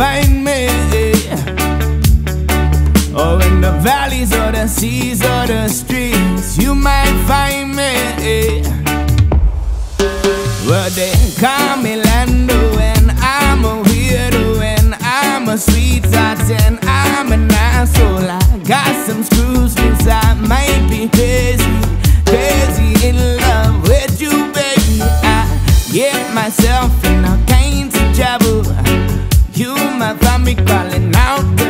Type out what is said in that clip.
find me oh, in the valleys or the seas or the streets You might find me Well, they call me Lando And I'm a weirdo And I'm a sweetheart And I'm an asshole I got some screws loose I might be crazy Crazy in love with you, baby. I get myself in all kinds of trouble me calling out.